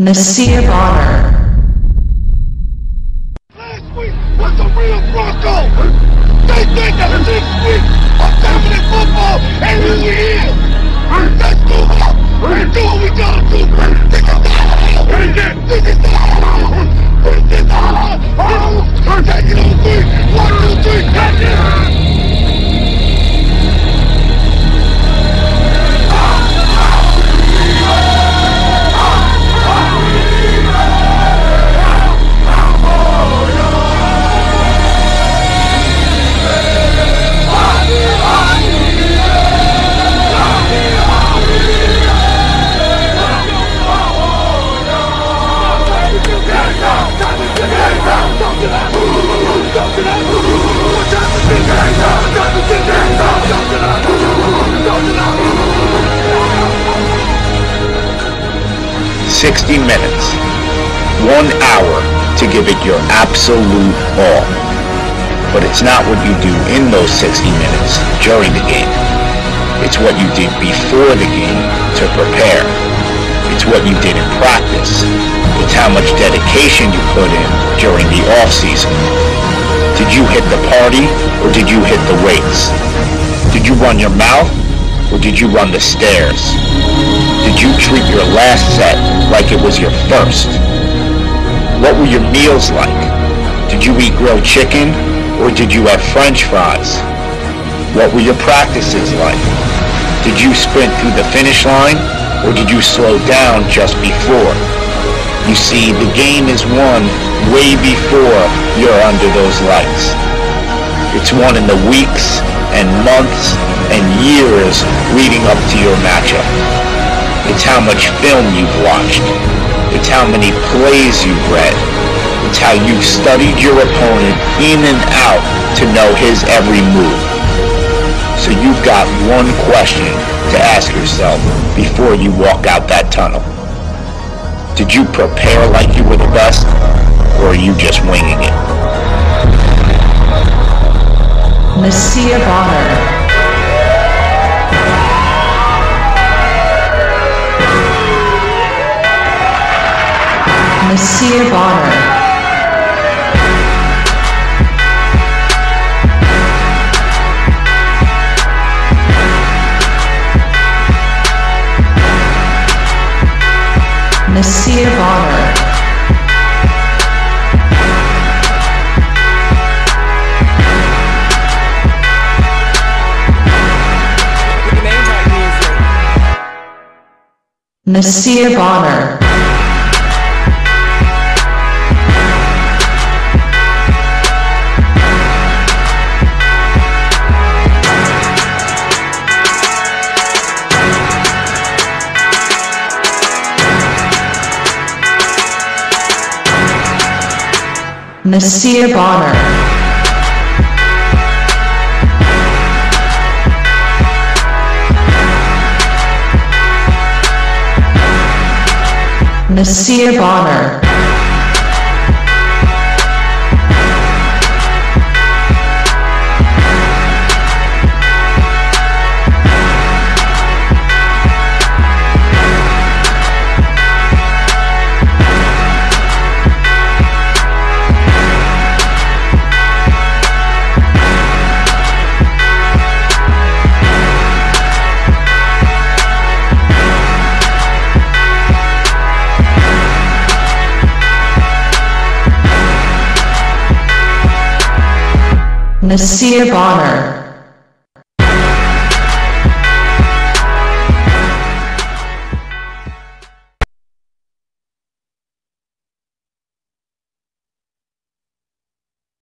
Nasir Bonner. 60 minutes, one hour to give it your absolute all. But it's not what you do in those 60 minutes during the game. It's what you did before the game to prepare. It's what you did in practice. It's how much dedication you put in during the offseason. Did you hit the party or did you hit the weights? Did you run your mouth or did you run the stairs? Did you treat your last set like it was your first? What were your meals like? Did you eat grilled chicken or did you have french fries? What were your practices like? Did you sprint through the finish line or did you slow down just before? You see, the game is won way before you're under those lights. It's won in the weeks and months and years leading up to your matchup. It's how much film you've watched. It's how many plays you've read. It's how you've studied your opponent in and out to know his every move. So you've got one question to ask yourself before you walk out that tunnel. Did you prepare like you were the best, Nasir Bonner. Nasir Bonner. Nasir Bonner. Nasir Bonner. Nasir Bonner. Nasir Bonner.